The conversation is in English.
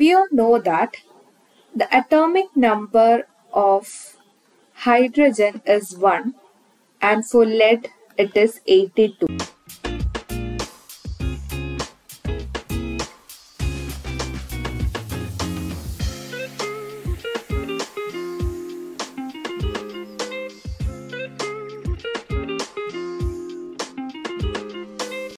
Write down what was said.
We all know that the atomic number of hydrogen is 1 and for lead it is 82.